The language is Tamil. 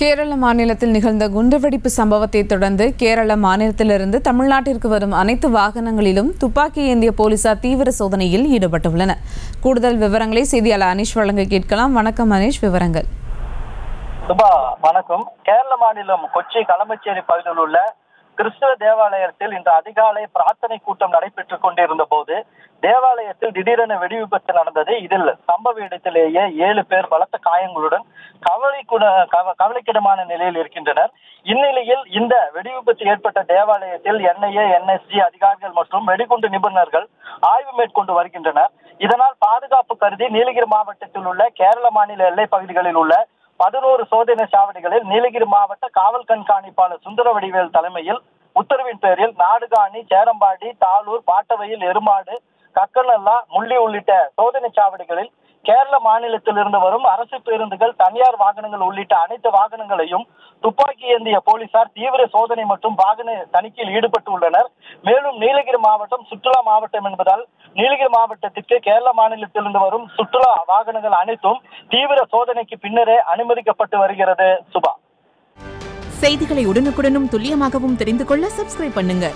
கேரள மாநிலத்தில் நிகழ்ந்த குண்டுவெடிப்பு சம்பவத்தை தொடர்ந்து கேரள மாநிலத்திலிருந்து தமிழ்நாட்டிற்கு வரும் அனைத்து வாகனங்களிலும் துப்பாக்கி ஏந்திய போலீசார் தீவிர சோதனையில் ஈடுபட்டுள்ளனர். கூடுதல் விவரங்களை செய்தியாளர் அனீஷ் வழங்க கேட்கலாம். வணக்கம் அனீஷ் விவரங்கள். சுபா வணக்கம். கேரள மாநிலம் கொச்சி களமச்சேரி பகுதியில் உள்ள கிறிஸ்துவ தேவாலயத்தில் இன்று அதிகாலை பிரார்த்தனை கூட்டம் நடைபெற்றுக் கொண்டிருந்த போது தேவாலயத்தில் திடீரென வெடிவிபத்து நடந்தது. இதில் சம்பவ இடத்திலேயே ஏழு பேர் பலத்த காயங்களுடன் கவலை கவலைக்கிடமான நிலையில் இருக்கின்றனர். இந்நிலையில் இந்த வெடிவிபத்து ஏற்பட்ட தேவாலயத்தில் என்ஐஏ என்எஸ்ஜி அதிகாரிகள் மற்றும் வெடிகுண்டு நிபுணர்கள் ஆய்வு மேற்கொண்டு வருகின்றனர். இதனால் பாதுகாப்பு கருதி நீலகிரி மாவட்டத்தில் உள்ள கேரள மாநில எல்லை பகுதிகளில் உள்ள பதினோரு சோதனை சாவடிகளில் நீலகிரி மாவட்ட காவல் கண்காணிப்பாளர் சுந்தர வடிவேல் தலைமையில் உத்தரவின் பேரில் நாடுகாணி சேரம்பாடி தாளூர் பாட்டவையில் எருமாடு கக்கநல்லா முள்ளி உள்ளிட்ட சோதனை சாவடிகளில் கேரள மாநிலத்திலிருந்து வரும் அரசு பேருந்துகள் தனியார் வாகனங்கள் உள்ளிட்ட அனைத்து வாகனங்களையும் துப்பாக்கி ஏந்திய போலீசார் தீவிர சோதனை மற்றும் வாகன தணிக்கையில் ஈடுபட்டு உள்ளனர். மேலும் நீலகிரி மாவட்டம் சுற்றுலா மாவட்டம் என்பதால் நீலகிரி மாவட்டத்திற்கு கேரள மாநிலத்திலிருந்து வரும் சுற்றுலா வாகனங்கள் அனைத்தும் தீவிர சோதனைக்கு பின்னரே அனுமதிக்கப்பட்டு வருகிறது. சுபா. செய்திகளை உடனுக்குடனும் துல்லியமாகவும் தெரிந்து கொள்ள சப்ஸ்கிரைப் பண்ணுங்க.